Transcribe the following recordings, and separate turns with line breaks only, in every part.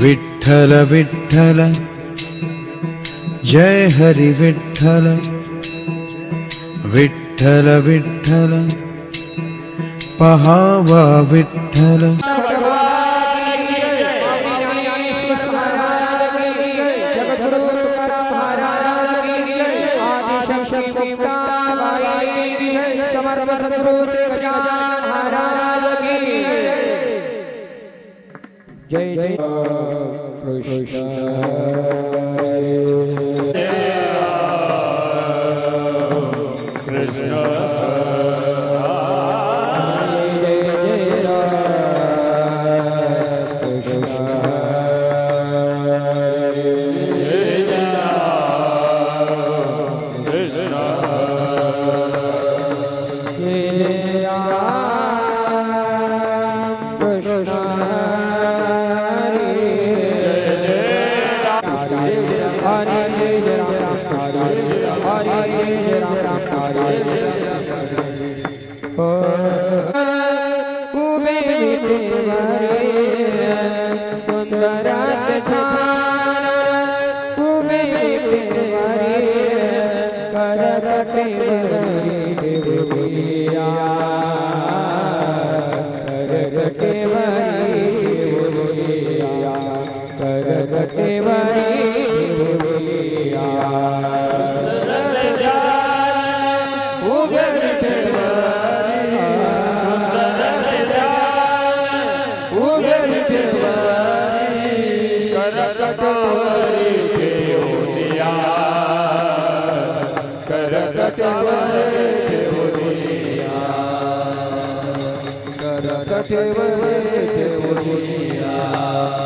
विठल विठल जय हरि विठ्ठल विठ्ठल विठ्ठल पहावा विठ्ठल।
जय जय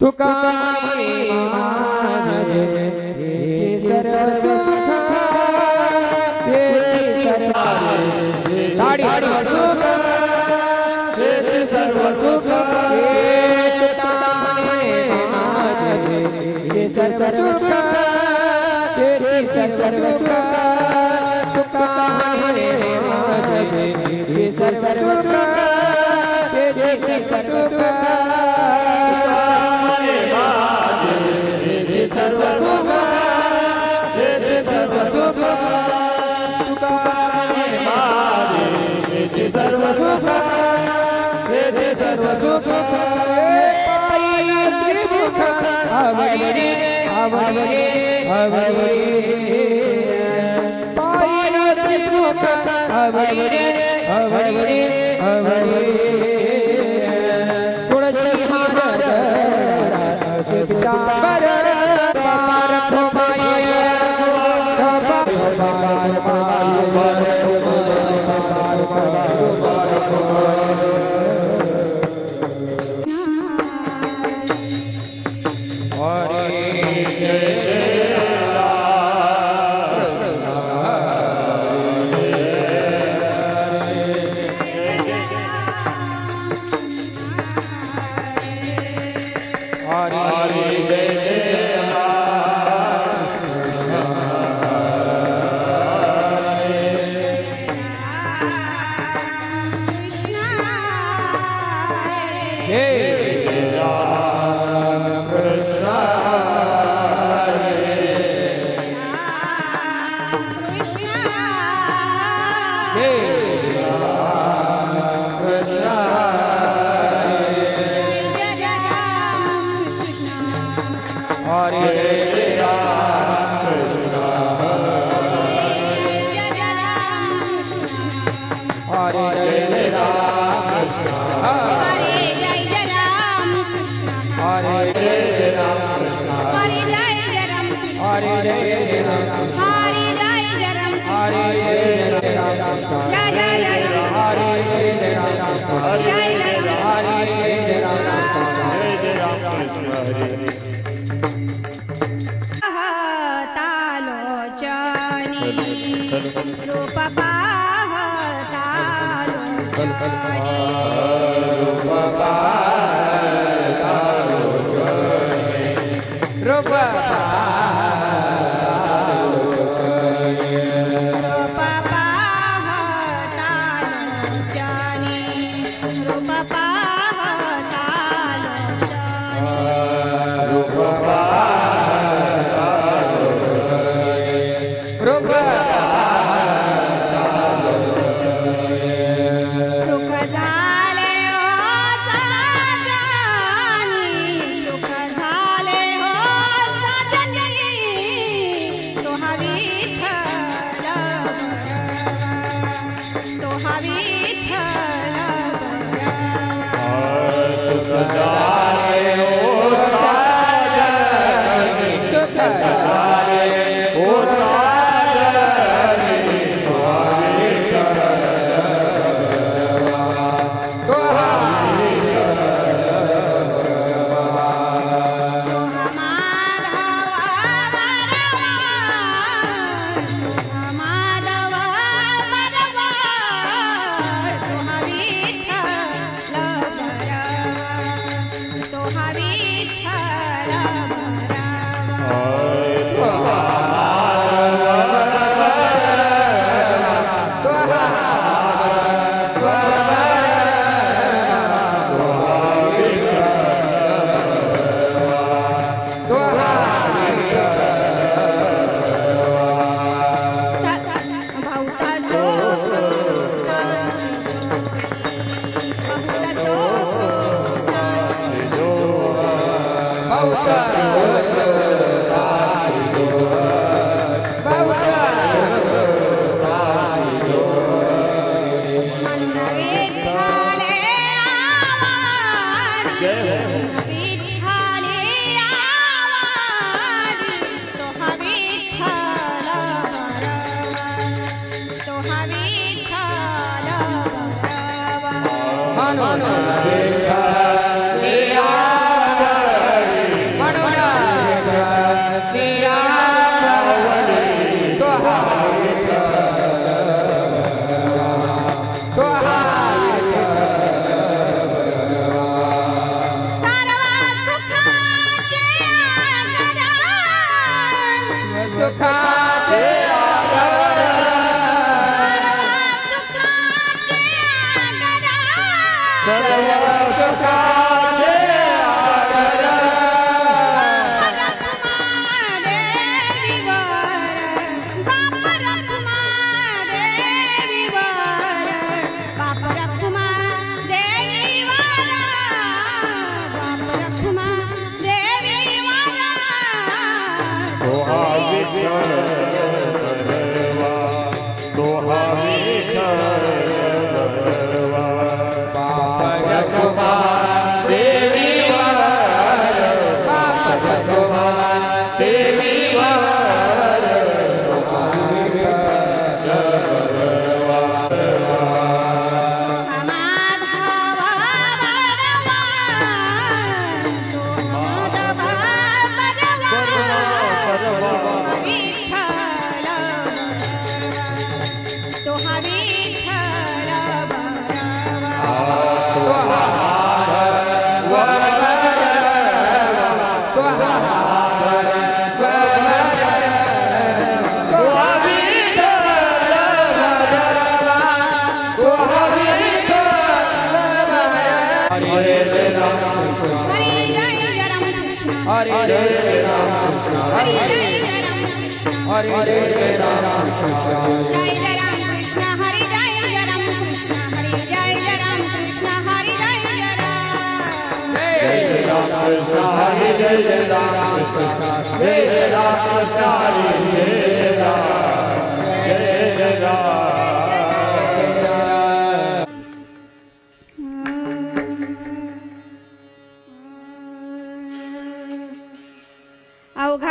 तुका
हर
बाबा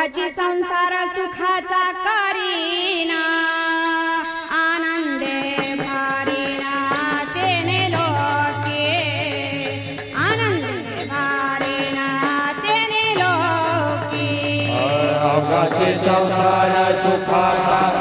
दुःखाची संसार सुखाचा करीना आनंदे भारीना तेने लोके आनंदे भारीना तेने लोके
संसार सुखाचा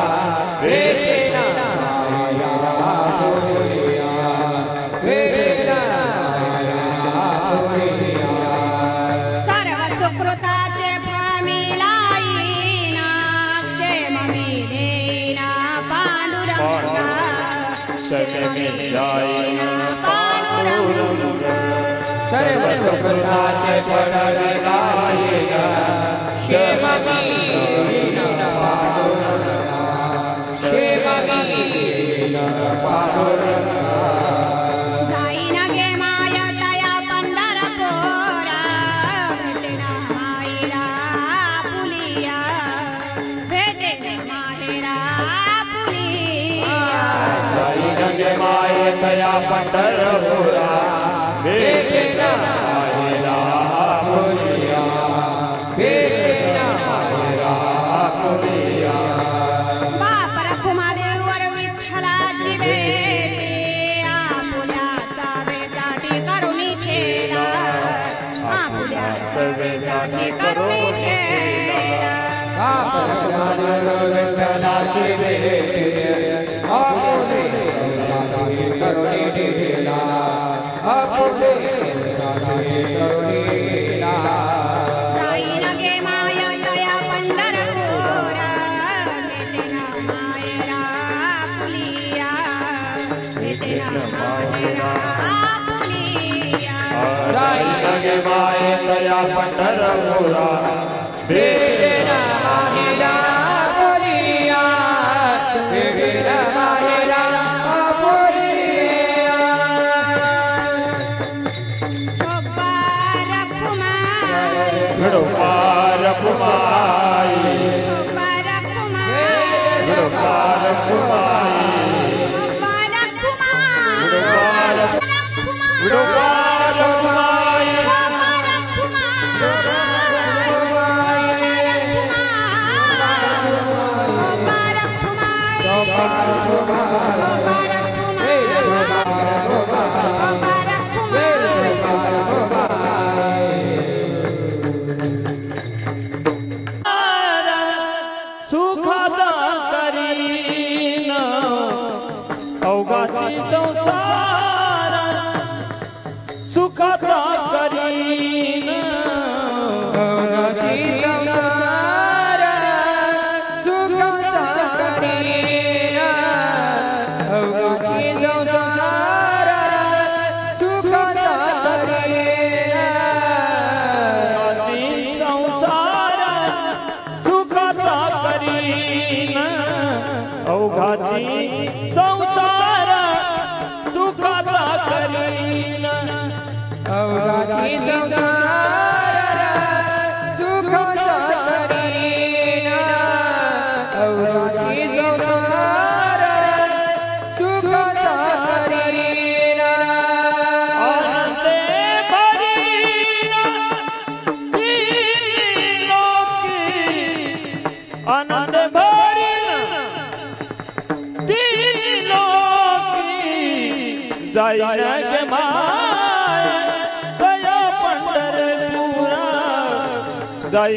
सर्व सुकृ प्राणे शाया Yeah. पटर गोरा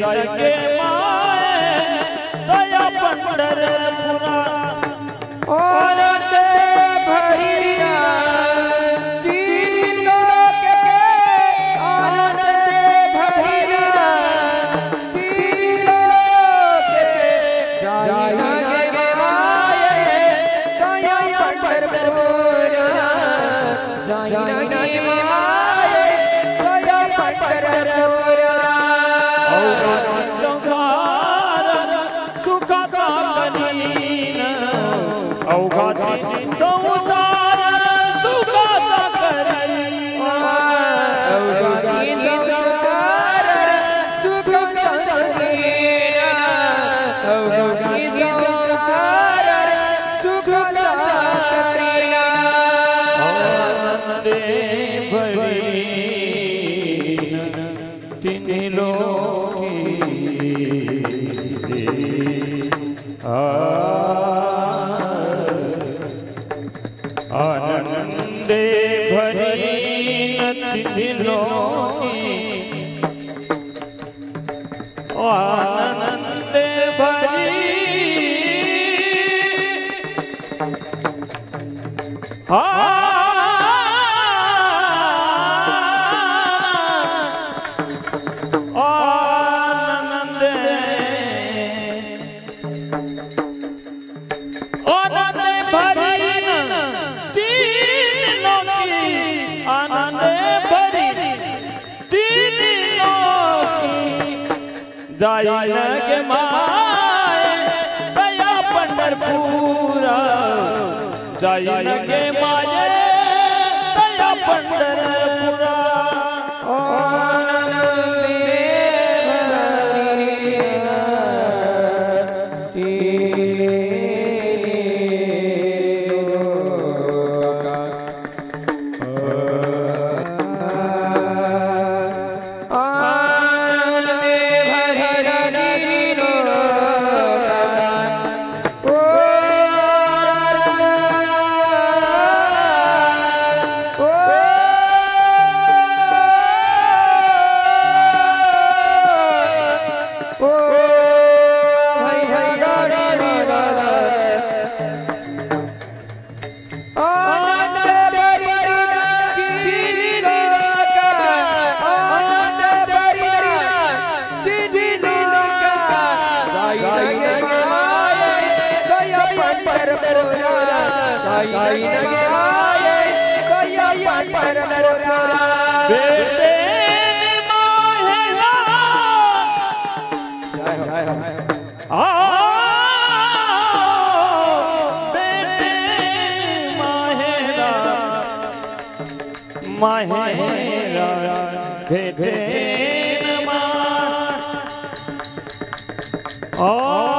लगे
माए दया
पंडर पुरा आनंदे भरी नति दिलों की जाईन माया पंढरपुरा। जाईन गे माया
Oh! oh.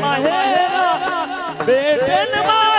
महट
महटन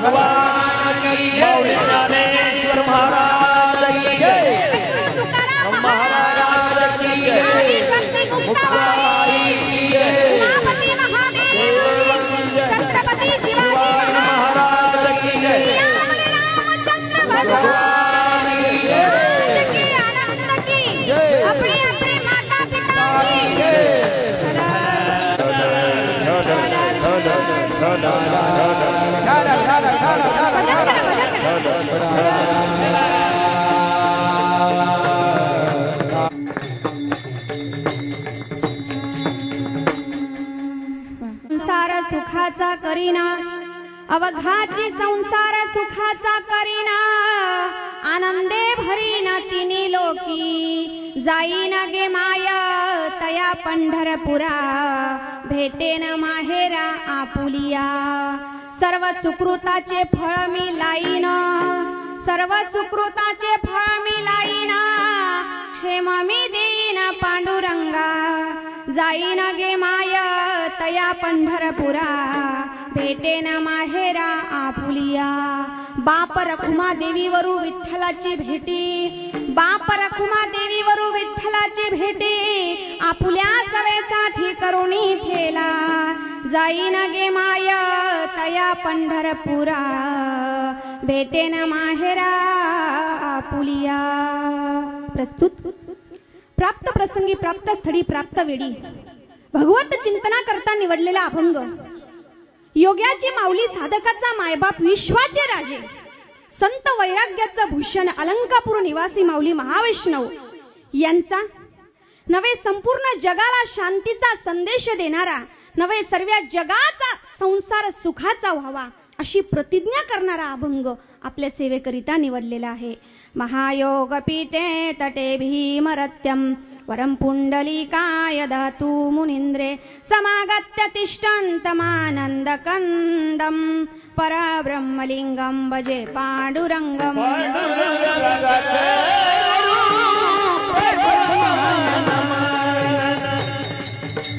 भगवान ज्ञानेश्वर महाराज की जय महाराज की जय
मुक्ताई की जय छत्रपति शिवाजी महाराज
की जय
भगवान की जय आनंद की जय अपनी अपनी माता पिता की जय No, no, no, no, no, no, no. संसार सुखाचा करीना अवघाची संसार सुखाचा करीना आनंदे भरीन तिनी लोकी जाईन गे माया तया पंढरपुरा भेटेन माहेरा आपुलिया. सर्व सुकृताचे फळ मी लाईन. सर्व सुकृताचे फळ मी लाईन. क्षेम मी देईन पांडुरंगा. जाईन गे माय तया पंढरपुरा भेटेन माहेरा आपुलिया. बाप रखुमा देवीवरू विठ्ठलाची भेटी. बाप रखुमा देवीवरू विठ्ठलाची भेटी. आपुल्या सवेसाठी करुणी फेला. जाईन गे माया तया पंढरपुरा. भेटेन माहेरा पुलिया. प्रस्तुत. प्राप्त प्रसंगी प्राप्त स्थळी प्राप्त वेळी. भगवत चिंतना करता निवडलेला अभंग. योग्याची माऊली साधकाचा मायबाप विश्वाचे राजे. संत वैराग्याचं भूषण अलंकापूर निवासी माऊली महावैष्णव यांचा. नवे संपूर्ण जगाला शांतीचा संदेश देणारा नवे सर्व जगाचा संसार सुखाचा व्हावा अशी प्रतिज्ञा करणारा अभंग आपल्या सेवेकरिता निवडलेला आहे. महायोग पीठे तटे भीमरत्यम वरं पुण्डलीकाय धातु मुनिंद्रे समागत्य तिष्ठन्तमानन्दकन्दं परब्रह्मलिङ्गं भजे पाण्डुरङ्गम्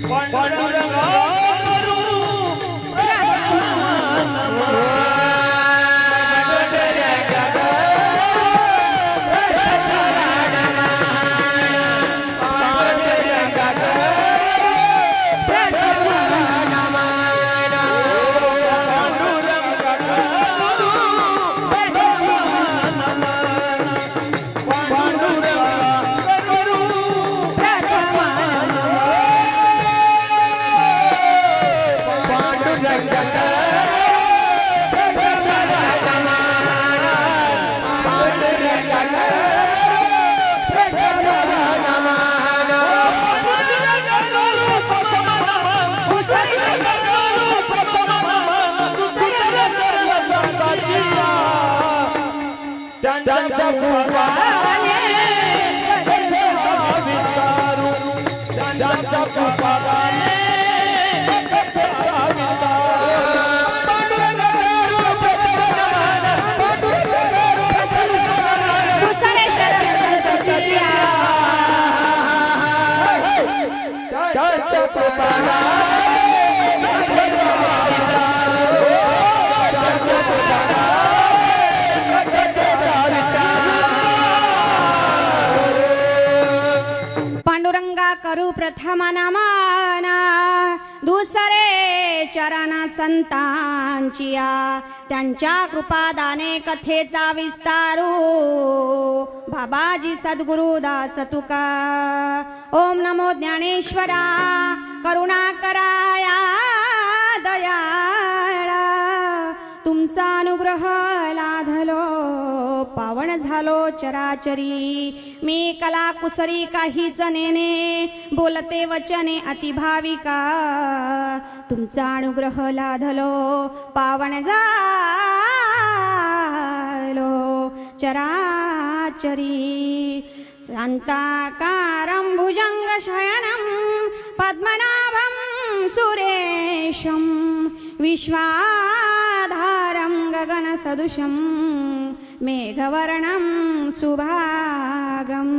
त्यांच्या
पांडुरंगा करू प्रथम नमाना। दुसरे चरण संतांचिया। त्यांच्या कृपादाने कथेचा विस्तारू। बाबाजी सद्गुरुदास तुका। ओम नमो ज्ञानेश्वरा करुणाकराया दयाळा. तुमचा अनुग्रह लाधलो पावन झालो चराचरी. मी कला कुसरी काहीच बोलते वचने अतिभाविका. तुमचा अनुग्रह लाधलो पावन झालो चराचरी. शान्ताकारं भुजङ्गशयनं पद्मनाभं सुरेशं विश्वाधारं गगनसदृशं मेघवर्णं सुभागं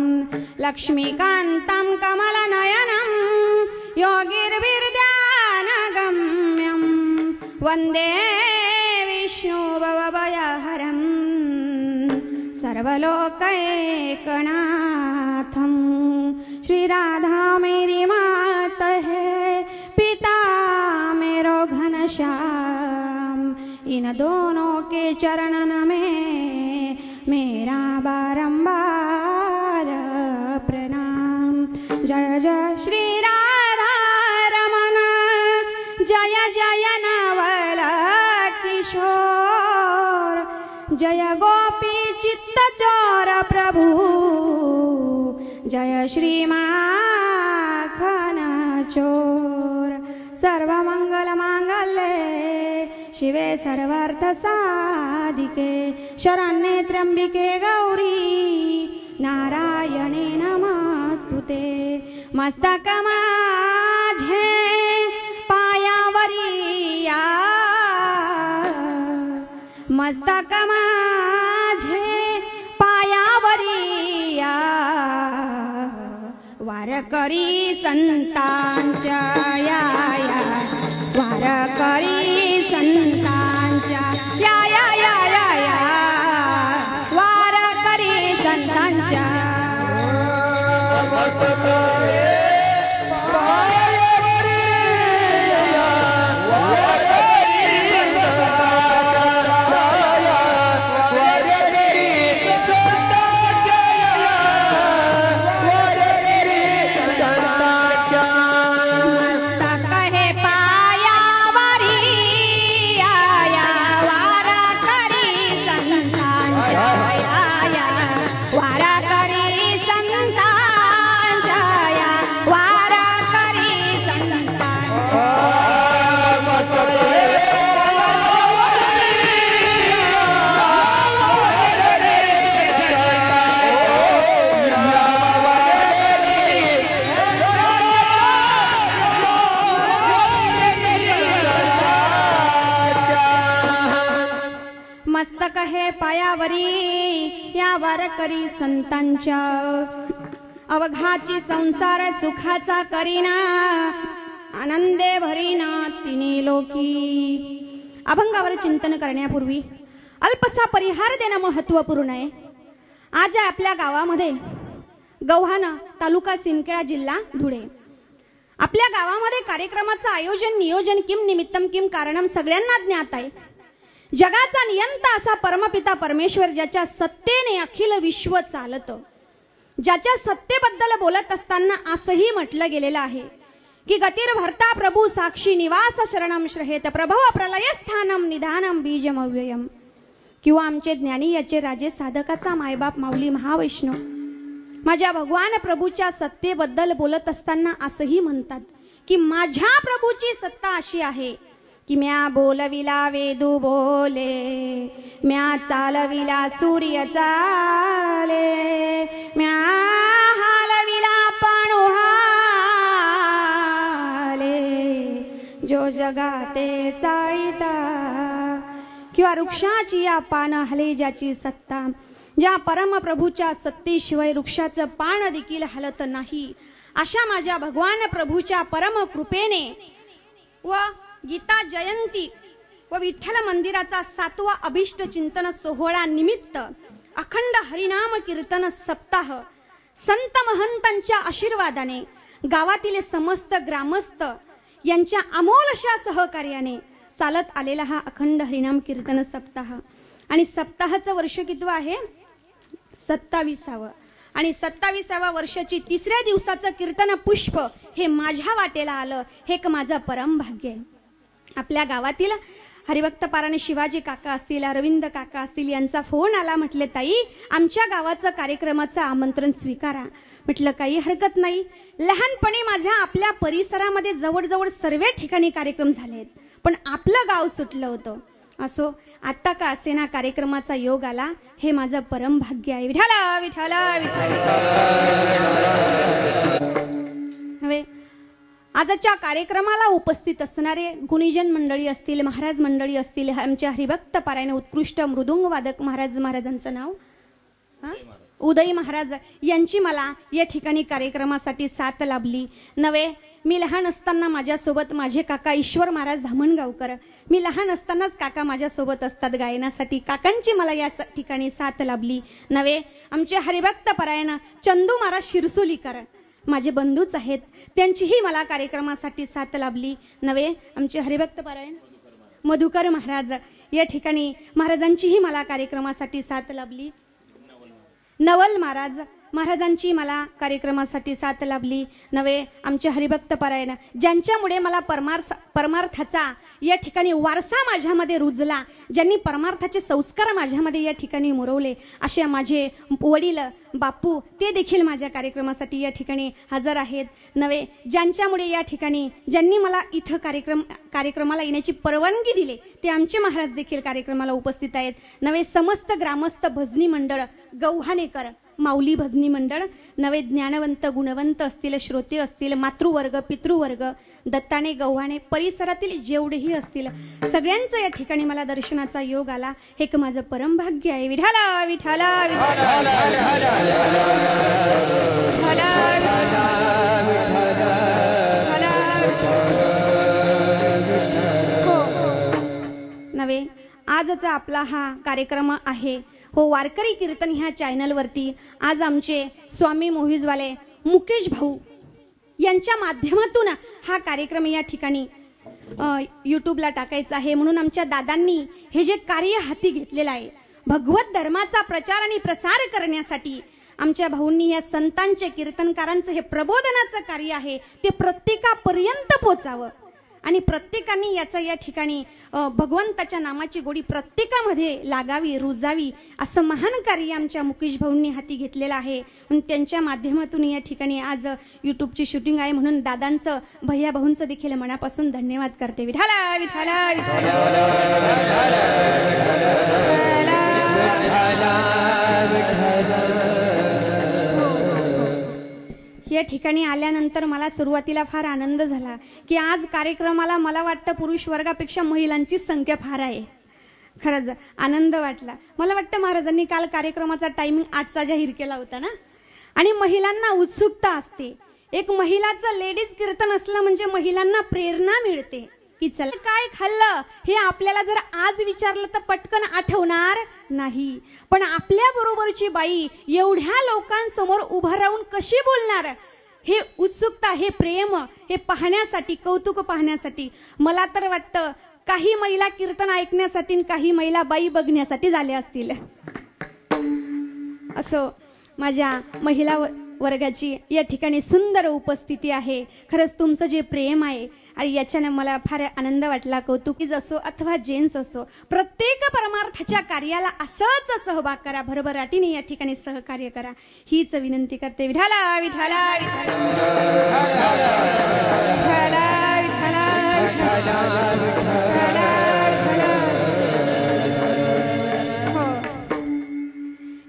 लक्ष्मीकान्तं कमलनयनं योगिर्विर्ध्यानगम्यं वन्दे विष्णुभवभयहरम् सर्वलोकैकनाथं श्रीराधा मेरी मात है, पिता मेरो घनश्याम इन दोनों के चरणन में मेरा बारंबार प्रणाम। जय जय श्री चोर प्रभू। जय श्री चोर। सर्व मंगल मांगल्ये शिवे सर्वार्थ साधिके शरण्ये त्र्यंबिके गौरी नारायणे नमस्तुते। मस्तक माझे पायावरी मस्तक माझे वारकरी संतांच्या या या वारकरी संतांच्या या या या या या वारकरी संतांच्या. करी संतांच्या. अवघाची संसार सुखाचा करीना. आनंदे भरीना तिने लोकी. अभंगावर चिंतन करण्यापूर्वी अल्पसा परिहार देणं महत्त्वपूर्ण आहे. आज आपल्या गावामध्ये. गव्हाणा तालुका सिंदखेडा जिल्हा धुळे. आपल्या गावामध्ये कार्यक्रमाचं आयोजन नियोजन किम निमित्तम किम कारणम सगळ्यांना ज्ञात आहे. जगाचा नियंता असा परमपिता परमेश्वर ज्याच्या सत्तेने अखिल विश्व चालतं. ज्याच्या सत्तेबद्दल बोलत असताना असंही म्हटलं गेलेलं आहे की गतीर भरता प्रभू साक्षी निवास शरणम श्रहेत प्रभव प्रलय स्थानम निधानम बीजमव्ययम. किंवा आमचे ज्ञानी याचे राजे साधकाचा मायबाप माऊली महावैष्णव. माझ्या भगवान प्रभूच्या सत्तेबद्दल बोलत असताना असंही म्हणतात की माझ्या प्रभूची सत्ता अशी आहे की म्या बोलविला वेदू बोले म्या चालविला सूर्य चाले म्या हालविला पाणू हाले जो जगाते चाळीता किंवा वृक्षाची या पान हले ज्याची सत्ता ज्या परमप्रभूच्या सत्तेशिवाय वृक्षाचं पान देखील हलत नाही अशा माझ्या भगवान प्रभूच्या परम कृपेने व गीता जयंती व विठ्ठल मंदिराचा सातवा अभिष्ट चिंतन सोहळा निमित्त अखंड हरिनाम कीर्तन सप्ताह संत महंतांच्या आशीर्वादाने गावातील समस्त ग्रामस्थ यांच्या अमोलशा सहकार्याने चालत आलेला हा अखंड हरिनाम कीर्तन सप्ताह. आणि सप्ताहाचं वर्ष कितवं आहे? सत्ताविसावं. आणि सत्तावीसाव्या वर्षाची तिसऱ्या दिवसाचं कीर्तन पुष्प हे माझ्या वाटेला आलं हे एक माझं परम भाग्य आहे. आपल्या गावातील हरिभक्त पाराने शिवाजी काका असतील अरविंद काका असतील यांचा फोन आला म्हटले ताई आमच्या गावाचं कार्यक्रमाचं आमंत्रण स्वीकारा. म्हटलं काही हरकत नाही. लहानपणी माझ्या आपल्या परिसरामध्ये जवळजवळ सर्व ठिकाणी कार्यक्रम झाले पण आपलं गाव सुटलं होतं. असो आत्ता का असेना कार्यक्रमाचा योग आला? हे माझं परम भाग्य आहे. विठाला विठाला विठाला हवे आजच्या कार्यक्रमाला उपस्थित असणारे गुणीजन मंडळी असतील महाराज मंडळी असतील आमच्या हरिभक्त पारायण उत्कृष्ट मृदुंग वादक महाराज महाराजांचं नाव? उदय महाराज यांची मला या ठिकाणी कार्यक्रमासाठी साथ लाभली. नवे मी लहान असताना माझ्यासोबत माझे काका ईश्वर महाराज धामणगावकर मी लहान असतानाच काका माझ्यासोबत असतात गायनासाठी काकांची मला या ठिकाणी साथ लाभली. नवे आमचे हरिभक्त परायण चंदू महाराज शिरसोलीकर माझे बंधूच आहेत. त्यांचीही मला कार्यक्रमासाठी साथ लाभली. नवे आमचे हरिभक्त पारायण मधुकर महाराज या ठिकाणी महाराजांचीही मला कार्यक्रमासाठी साथ लाभली. नवल महाराज महाराजांची मला कार्यक्रमासाठी साथ लाभली. नवे आमचे हरिभक्त परायण. ज्यांच्यामुळे मला परमार्थ परमार्थाचा या ठिकाणी वारसा माझ्यामध्ये रुजला ज्यांनी परमार्थाचे संस्कार माझ्यामध्ये या ठिकाणी मुरवले असे माझे वडील बापू ते देखील माझ्या कार्यक्रमासाठी या ठिकाणी हजर आहेत. नवे ज्यांच्यामुळे या ठिकाणी ज्यांनी मला इथं कार्यक्रम कार्यक्रमाला येण्याची परवानगी दिली ते आमचे महाराज देखील कार्यक्रमाला उपस्थित आहेत. नवे समस्त ग्रामस्थ भजनी मंडळ गौहानेकर माऊली भजनी मंडळ नवे ज्ञानवंत गुणवंत असतील श्रोते असतील मातृवर्ग पितृवर्ग दत्ताने गव्हाणे परिसरातील जेवढेही असतील सगळ्यांचं या ठिकाणी मला दर्शनाचा योग आला. हे एक माझं परमभाग्य आहे. विठाला विठाला विठाला हो, हो. नव्हे आजचा आपला हा कार्यक्रम आहे. हो वारकरी कीर्तन ह्या चॅनलवरती आज आमचे स्वामी मूव्हीजवाले मुकेश भाऊ यांच्या माध्यमातून हा कार्यक्रम या ठिकाणी यूट्यूबला टाकायचा आहे. म्हणून आमच्या दादांनी हे जे कार्य हाती घेतलेलं आहे भगवत धर्माचा प्रचार आणि प्रसार करण्यासाठी आमच्या भाऊंनी या संतांचे कीर्तनकारांचं हे प्रबोधनाचं कार्य आहे ते प्रत्येकापर्यंत पोचावं. आणि प्रत्येकाने याचा या ठिकाणी भगवंताच्या नामाची गोडी प्रत्येकामध्ये लागावी रुजावी असं महान कार्य आमच्या मुकेश भाऊंनी हाती घेतलेलं आहे. म्हणून त्यांच्या माध्यमातून या ठिकाणी आज यूट्यूबची शूटिंग आहे म्हणून दादांचं भैया भाऊंचं देखील मनापासून धन्यवाद करते. विठाला विठाला विठाला या ठिकाणी आल्यानंतर मला सुरुवातीला फार आनंद झाला की आज कार्यक्रमाला मला वाटतं पुरुष वर्गापेक्षा महिलांचीच संख्या फार आहे. खरंच आनंद वाटला. मला वाटतं महाराजांनी काल कार्यक्रमाचा टायमिंग आठचा जाहीर केला होता ना? आणि महिलांना उत्सुकता असते. एक महिलाचं लेडीज कीर्तन असलं म्हणजे महिलांना प्रेरणा मिळते. की चला काय खाल्लं? हे आपल्याला जर आज विचारलं तर पटकन आठवणार नाही. पण आपल्या बरोबरची बाई एवढ्या लोकांसमोर उभं राहून कशी बोलणार? हे उत्सुकता हे प्रेम हे पाहण्यासाठी कौतुक पाहण्यासाठी. मला तर वाटतं काही महिला कीर्तन ऐकण्यासाठी आणि काही महिला बाई बघण्यासाठी झाल्या असतील. असं माझ्या महिला व- वर्गाची या ठिकाणी सुंदर उपस्थिती आहे. खरंच तुमचं जे प्रेम आहे आणि याच्याने मला फार आनंद वाटला. कौतुकीज असो अथवा जेन्स असो प्रत्येक परमार्थाच्या कार्याला असंच सहभाग करा. भरभराटीने या ठिकाणी सहकार्य करा. हीच विनंती करते. विठाला विठाला विठाला विठाला विठाला विठाला विठाला.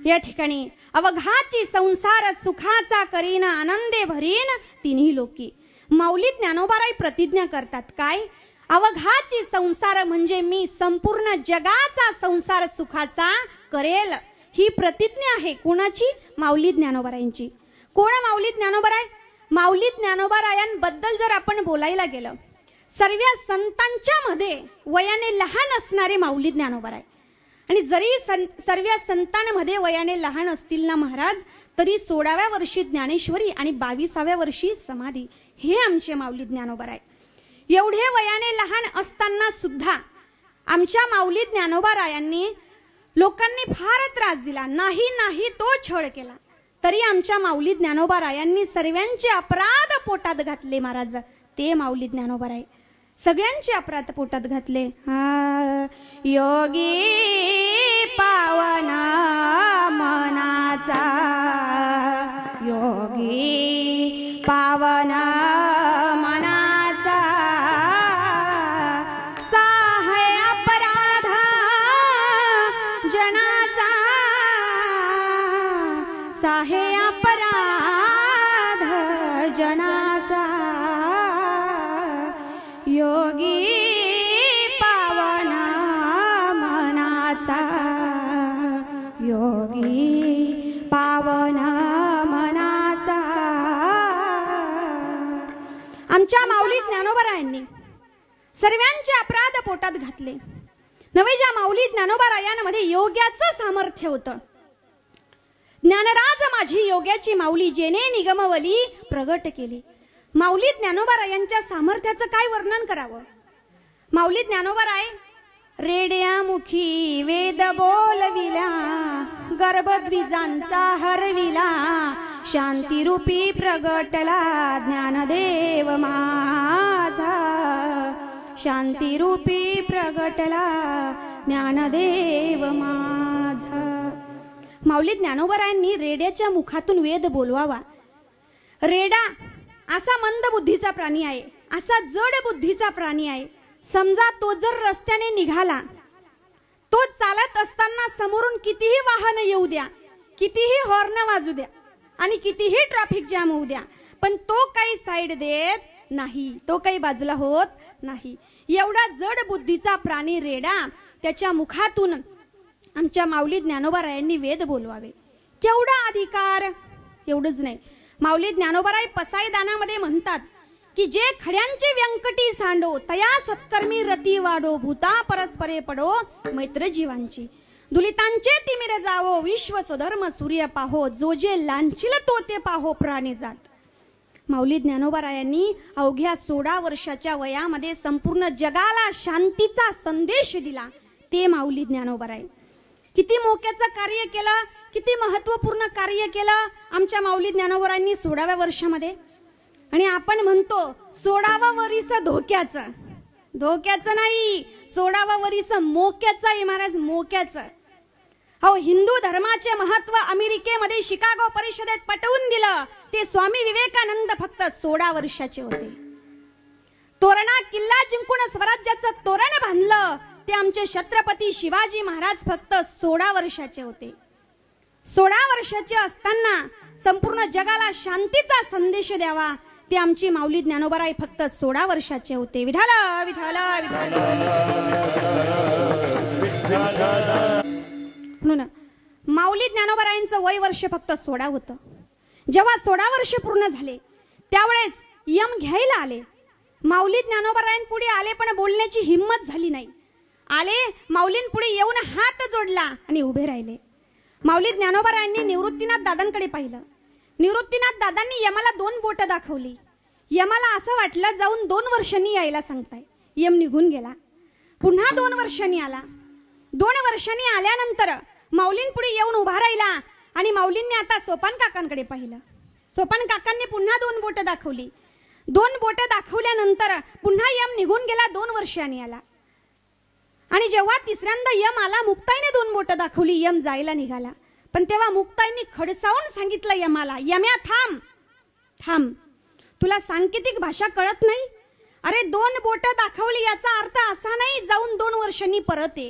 या ठिकाणी अवघाची संसार सुखाचा करीन आनंदे भरीन तिन्ही लोकी. माऊली ज्ञानोबाराई प्रतिज्ञा करतात काय? अवघाची संसार म्हणजे मी संपूर्ण जगाचा संसार सुखाचा करेल. ही प्रतिज्ञा आहे कोणाची? माऊली ज्ञानोबारायांची. कोण माऊली ज्ञानोबाराय? माऊली ज्ञानोबारायांबद्दल जर आपण बोलायला गेलं सर्व संतांच्या मध्ये वयाने लहान असणारे माऊली ज्ञानोबाराय. आणि जरी सं सर्व संतांमध्ये वयाने लहान असतील ना महाराज तरी सोळाव्या वर्षी ज्ञानेश्वरी आणि बावीसाव्या वर्षी समाधी हे आमचे माऊली ज्ञानोबर आहे एवढे वयाने लहान असताना सुद्धा आमच्या माऊली ज्ञानोबारायांनी लोकांनी फार त्रास दिला. नाही नाही तो छळ केला. तरी आमच्या माऊली ज्ञानोबारायांनी सर्वांचे अपराध पोटात घातले महाराज. ते माऊली ज्ञानोबाराय सगळ्यांचे अपराध पोटात घातले. हा योगी पावना मनाचा. योगी सर्वांचे अपराध पोटात घातले. नवे ज्या माऊली ज्ञानोबारायांमध्ये योग्याचं सामर्थ्य होतं. ज्ञानराज माझी योग्याची माऊली जेने निगमवली प्रगट केली. माऊली ज्ञानोबारायांच्या सामर्थ्याचं काय वर्णन करावं? माऊली ज्ञानोबाराय रेड्या मुखी वेद बोलविला गर्भद्विजांचा हरविला शांतिरूपी प्रगटला ज्ञानदेव माझा. शांतिरूपी प्रगटला ज्ञानदेव माझा. माऊली ज्ञानोबरायांनी रेड्याच्या मुखातून वेद बोलवावा. रेडा असा मंद बुद्धीचा प्राणी आहे असा जड बुद्धीचा प्राणी आहे. समजा तो जर रस्त्याने निघाला तो चालत असताना समोरून कितीही वाहन येऊ द्या कितीही हॉर्न वाजू द्या आणि कितीही ट्रॅफिक जाम होऊ द्या पण तो काही साईड देत नाही तो काही बाजूला होत नाही. एवढा जड बुद्धीचा प्राणी रेडा त्याच्या मुखातून आमच्या माऊली ज्ञानोबारायांनी वेद बोलवावे. केवढा अधिकार? एवढंच नाही. माऊली ज्ञानोबाराय पसायदानामध्ये म्हणतात की जे खड्यांचे व्यंकटी सांडो तया सत्कर्मी रती वाडो भूता परस्परे पडो मैत्र जीवांची दुलितांचे तिमिर जावो विश्व स्वधर्म सूर्य पाहो जो जे लांचिल तो ते पाहो प्राणी जात. माऊली ज्ञानोबारायांनी अवघ्या सोळा वर्षाच्या वयामध्ये संपूर्ण जगाला शांतीचा संदेश दिला. ते माऊली ज्ञानोबाराय. किती मोक्याचं कार्य केलं किती महत्त्वपूर्ण कार्य केलं आमच्या माऊली ज्ञानोबरांनी सोळाव्या वर्षामध्ये. आणि आपण म्हणतो सोळावा वरीस धोक्याचं. धोक्याचं नाही सोळावा वरीस मोक्याचं आहे महाराज मोक्याचं. हो हिंदू धर्माचे महत्त्व अमेरिकेमध्ये शिकागो परिषदेत पटवून दिलं. ते स्वामी विवेकानंद फक्त सोळा वर्षाचे होते. तोरणा किल्ला जिंकून स्वराज्याचं तोरण बांधलं. ते आमचे छत्रपती शिवाजी महाराज फक्त सोळा वर्षाचे होते. सोळा वर्षाचे असताना संपूर्ण जगाला शांतीचा संदेश द्यावा. ते आमची माऊली ज्ञानोबराई फक्त सोळा वर्षाचे होते. विठाला विठाला विठाला म्हणून माऊली ज्ञानोबरायांचं वय वर्ष फक्त सोळा होतं. जेव्हा सोळा वर्ष पूर्ण झाले त्यावेळेस यम घ्यायला आले. माऊली ज्ञानोबरायांपुढे आले पण बोलण्याची हिंमत झाली नाही. आले माऊलींपुढे येऊन हात जोडला आणि उभे राहिले. माऊली ज्ञानोबरायांनी निवृत्तीनाथ दादांकडे पाहिलं. निवृत्तीनाथ दादांनी यमाला दोन बोटं दाखवली. यमाला असं वाटलं जाऊन दोन वर्षांनी यायला सांगताय. यम निघून गेला. पुन्हा दोन वर्षांनी आला. दोन वर्षांनी आल्यानंतर माऊलींपुढे येऊन उभा राहिला आणि माऊलींनी आता सोपान काकांकडे पाहिलं. सोपान काकांनी पुन्हा दोन बोटं दाखवली. दोन बोटं दाखवल्यानंतर पुन्हा यम निघून गेला दोन वर्षांनी आला आणि जेव्हा तिसऱ्यांदा यम आला मुक्ताईने दोन बोटं दाखवली यम जायला निघाला. पण तेव्हा मुक्ताईने खडसावून सांगितलं यमाला यम्या थांब थांब. तुला सांकेतिक भाषा कळत नाही? अरे दोन बोट दाखवली याचा अर्थ असा नाही जाऊन दोन वर्षांनी परत ये.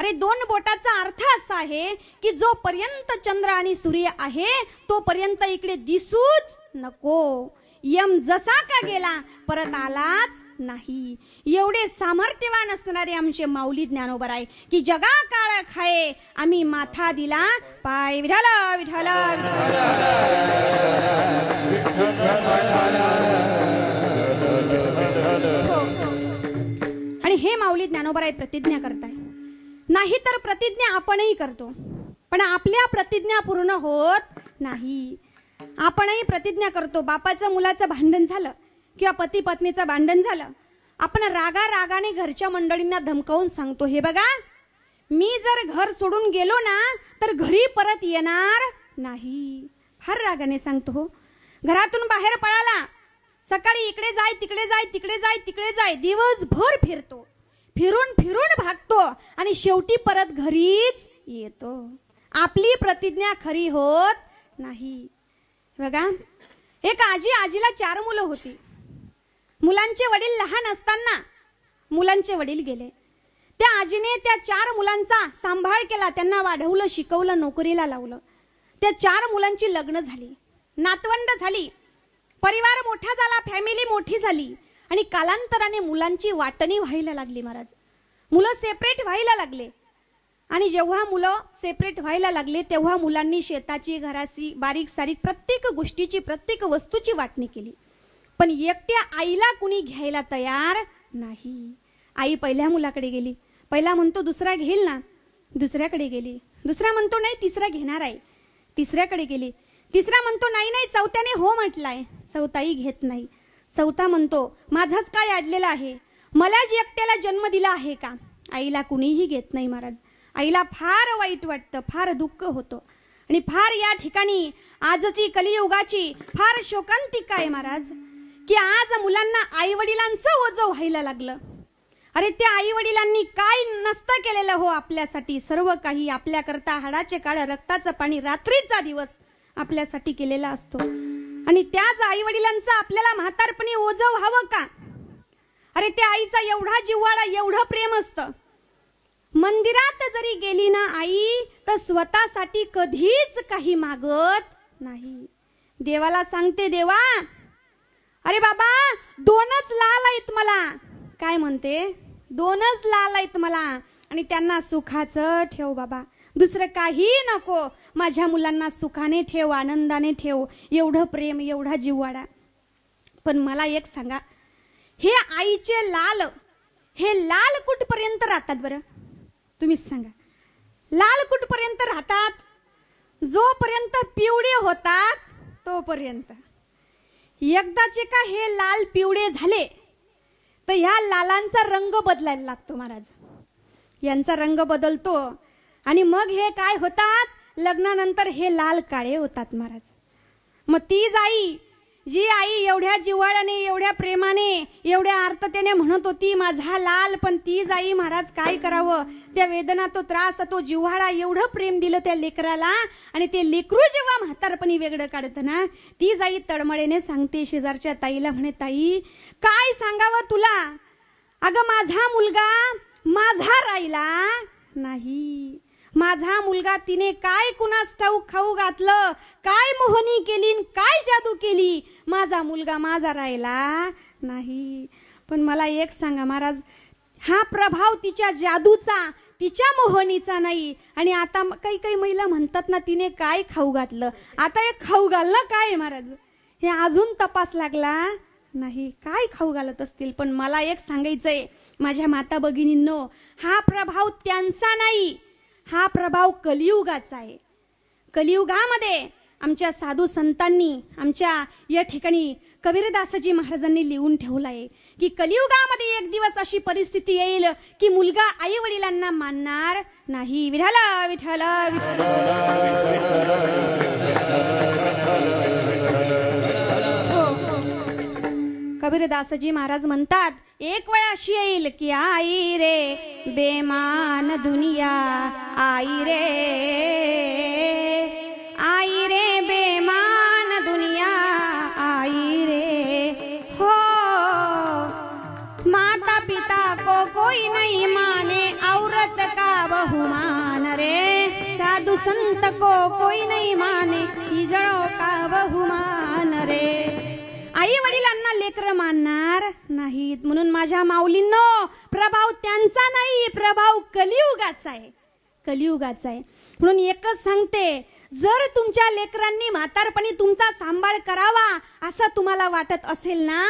अरे दोन बोटाचा अर्थ असा आहे की जोपर्यंत चंद्र आणि सूर्य आहे तोपर्यंत इकडे दिसूच नको. यम जसा का गेला परत आलाच नाही. एवढे सामर्थ्यवान असणारे आमचे माऊली ज्ञानोबर आहे की जगा काळ खाये आम्ही माथा दिला पाय विठाला विठाला हो, हो, हो. आणि हे माऊली ज्ञानोबर आहे प्रतिज्ञा करताय. नाही तर प्रतिज्ञा आपणही करतो. पण आपल्या प्रतिज्ञा पूर्ण होत नाही. आपणही प्रतिज्ञा करतो. बापाचं मुलाचं भांडण झालं किंवा पती पत्नीचं भांडण झालं आपण रागा रागाने घरच्या मंडळींना धमकावून सांगतो हे बघा मी जर घर सोडून गेलो ना तर घरी परत येणार नाही. फार रागाने सांगतो हो. घरातून बाहेर पळाला. सकाळी इकडे जाय तिकडे जाय तिकडे जाय तिकडे जाय. दिवसभर फिरतो. फिरून फिरून भागतो आणि शेवटी परत घरीच येतो. आपली प्रतिज्ञा खरी होत नाही. बघा एक आजी आजीला चार मुलं होती. मुलांचे वडील लहान असताना मुलांचे वडील गेले. त्या आजीने त्या चार मुलांचा सांभाळ केला त्यांना वाढवलं शिकवलं नोकरीला लावलं. त्या चार मुलांची लग्न झाली. नातवंड झाली. परिवार मोठा झाला फॅमिली मोठी झाली. आणि कालांतराने मुलांची वाटणी व्हायला लागली महाराज. मुलं सेपरेट व्हायला लागले. आणि जेव्हा मुलं सेपरेट व्हायला लागले तेव्हा मुलांनी शेताची घराची बारीक सारीक प्रत्येक गोष्टीची प्रत्येक वस्तूची वाटणी केली. पण एकट्या आईला कुणी घ्यायला तयार नाही. आई पहिल्या मुलाकडे गेली. पहिला म्हणतो दुसरा घेईल ना? दुसऱ्याकडे गेली. दुसरा म्हणतो नाही तिसरा घेणार आहे. तिसऱ्याकडे गेली. तिसरा म्हणतो नाही नाही चौथ्याने हो म्हटलाय. चौथाही घेत नाही. चौथा म्हणतो माझाच काय अडलेला आहे? मला जी एकट्याला जन्म दिला आहे का? आईला कुणीही घेत नाही महाराज. आईला फार वाईट वाटतं फार दुःख होतं. आणि फार या ठिकाणी आजची कलियुगाची फार शोकांतिका आहे महाराज की आज मुलांना आई वडिलांचं ओझं व्हायला लागलं. अरे त्या आई वडिलांनी काय नसतं केलेलं हो आपल्यासाठी? सर्व काही आपल्याकरता हाडाचे काळ रक्ताचं पाणी रात्रीचा दिवस आपल्यासाठी केलेला असतो. आणि त्याच आई वडिलांचं आपल्याला म्हातारपणी ओझं व्हावं का? अरे त्या आईचा एवढा जिव्हाळा एवढं प्रेम असतं. मंदिरात जरी गेली ना आई तर स्वतःसाठी कधीच काही मागत नाही. देवाला सांगते देवा अरे बाबा दोनच लाल आहेत मला. काय म्हणते? दोनच लाल आहेत मला. आणि त्यांना सुखाचं ठेव बाबा. दुसरं काही नको. माझ्या मुलांना सुखाने ठेव आनंदाने ठेव. एवढं प्रेम एवढा जिव्हाडा पण मला एक सांगा. हे आईचे लाल हे लाल कुठपर्यंत राहतात बरं? तुम्हीच सांगा. लाल कुठपर्यंत राहतात? जोपर्यंत पिवळे होतात तोपर्यंत. एकदाचे का हे लाल पिवळे झाले तर ह्या लालांचा रंग बदलायला लागतो महाराज. यांचा रंग बदलतो आणि मग हे काय होतात? लग्नानंतर हे लाल काळे होतात महाराज. मग तीच आई जी आई एवढ्या जिव्हाळ्याने एवढ्या प्रेमाने एवढ्या आर्ततेने म्हणत होती माझा लाल पण तीच आई महाराज काय करावं? त्या वेदना तो त्रास तो जिव्हाळा एवढं प्रेम दिलं त्या लेकराला आणि ते लेकरू जेव्हा म्हातारपणी वेगळं काढतं ना तीच आई तळमळेने सांगते शेजारच्या ताईला म्हणे ताई काय सांगावं तुला? अगं माझा मुलगा माझा राहिला नाही. माझा मुलगा तिने काय कुणास ठाऊक खाऊ घातलं? काय मोहनी केली काय जादू केली? माझा मुलगा माझा राहिला नाही. पण मला एक सांगा महाराज हा प्रभाव तिच्या जादूचा तिच्या मोहनीचा नाही. आणि आता काही काही महिला म्हणतात ना तिने काय खाऊ घातलं? आता हे खाऊ घालणं काय आहे महाराज? हे अजून तपास लागला? नाही काय खाऊ घालत असतील? पण मला एक सांगायचंय माझ्या माता भगिनींनो हा प्रभाव त्यांचा नाही. हा प्रभाव कलियुगाचा आहे. कलियुगामध्ये आमच्या साधू संतांनी आमच्या या ठिकाणी कबीरदासजी महाराजांनी लिहून ठेवलं आहे की कलियुगामध्ये एक दिवस अशी परिस्थिती येईल की मुलगा आई वडिलांना मानणार नाही. विठाला विठाला विठाला कबीरदासजी महाराज म्हणतात एक वेळ अशी येईल की आई रे बेमान दुनिया आई रे. आई रे बेमान दुनिया आई रे. हो माता पिता को कोई नहीं माने औरत का बहुमान रे. साधु संत को कोई नहीं माने इजड़ों का बहुमान रे. आई वडिलांना लेकर मानणार नाहीत. म्हणून माझ्या माऊलींनो प्रभाव त्यांचा नाही प्रभाव कलियुगाचा आहे. कलियुगाचा आहे. म्हणून एकच सांगते जर तुमच्या लेकरांनी म्हातारपणी तुमचा सांभाळ करावा असं तुम्हाला वाटत असेल ना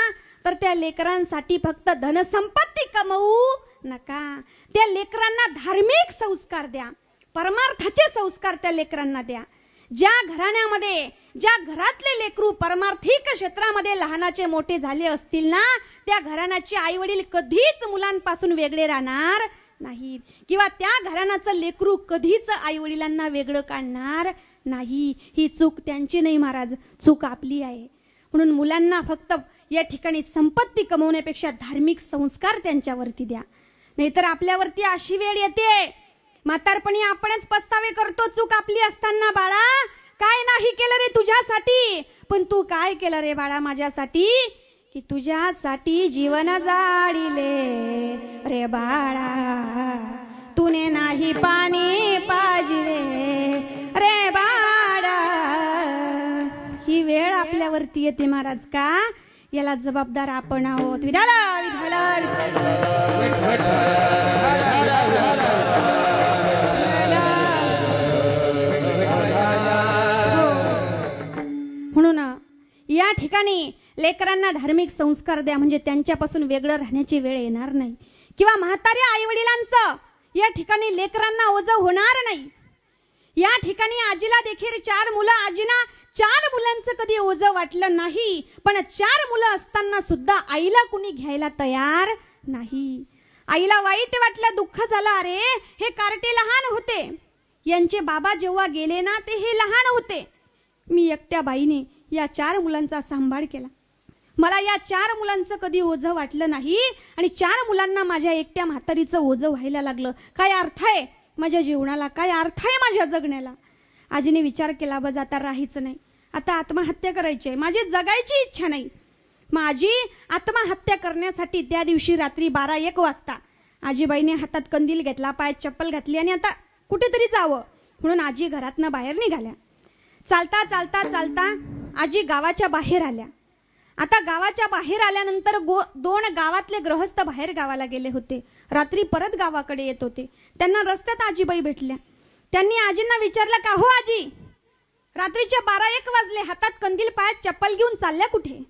तर त्या लेकरांसाठी फक्त धनसंपत्ती कमवू नका. त्या लेकरांना धार्मिक संस्कार द्या. परमार्थाचे संस्कार त्या लेकरांना द्या. ज्या घराण्यामध्ये ज्या घरातले लेकरू परमार्थिक क्षेत्रामध्ये लहानाचे मोठे झाले असतील ना त्या घराण्याचे आई वडील कधीच मुलांपासून वेगळे राहणार नाहीत. किंवा त्या घराण्याचं लेकरू कधीच आई वडिलांना वेगळं काढणार नाही. ही चूक त्यांची नाही महाराज चूक आपली आहे. म्हणून मुलांना फक्त या ठिकाणी संपत्ती कमवण्यापेक्षा धार्मिक संस्कार त्यांच्यावरती द्या. नाहीतर आपल्यावरती अशी वेळ येते म्हातारपणी आपणच पस्तावे करतो चूक आपली असताना बाळा. काय नाही केलं रे तुझ्यासाठी. पण तू काय केलं रे बाळा माझ्यासाठी? की तुझ्यासाठी जीवन जाडिले रे बाळा. तुने नाही पाणी पाजिले रे बाळा. ही वेळ आपल्यावरती येते महाराज का? याला जबाबदार आपण आहोत. विधाला विधाला. या ठिकाणी लेकरांना धार्मिक संस्कार द्या म्हणजे त्यांच्यापासून वेगळं राहण्याची वेळ येणार नाही. किंवा म्हाताऱ्या आई वडिलांचं या ठिकाणी लेकरांना ओझं होणार नाही. या ठिकाणी आजीला देखील चार मुलं आजीना चार मुलांचं कधी ओझं वाटलं नाही पण चार मुलं असताना सुद्धा आईला कुणी घ्यायला तयार नाही. आईला वाईट वाटलं दुःख झालं अरे हे कार्टे लहान होते. यांचे बाबा जेव्हा गेले ना ते हे लहान होते. मी एकट्या बाईने या चार मुलांचा सांभाळ केला. मला या चार मुलांचं कधी ओझं वाटलं नाही आणि चार मुलांना माझ्या एकट्या म्हातारीचं ओझं व्हायला लागलं. काय अर्थ आहे माझ्या जीवनाला? काय अर्थ आहे माझ्या जगण्याला? आजीने विचार केला बस आता राहायचं नाही. आता आत्महत्या करायची आहे. माझी जगायची इच्छा नाही. माझी आत्महत्या करण्यासाठी त्या दिवशी रात्री बारा एक वाजता आजीबाईने हातात कंदील घेतला पायात चप्पल घातली आणि आता कुठेतरी जावं. म्हणून आजी घरातनं बाहेर निघाल्या. चालता चालता चालता आजी गावाच्या बाहेर आल्या. आता गावाच्या बाहेर आल्यानंतर गो दोन गावातले गृहस्थ बाहेर गावाला गेले होते. रात्री परत गावाकडे येत होते. त्यांना रस्त्यात आजीबाई भेटल्या. त्यांनी आजींना विचारलं का हो आजी? रात्रीच्या बारा एक वाजले. हातात कंदील पायात चप्पल घेऊन चालल्या कुठे?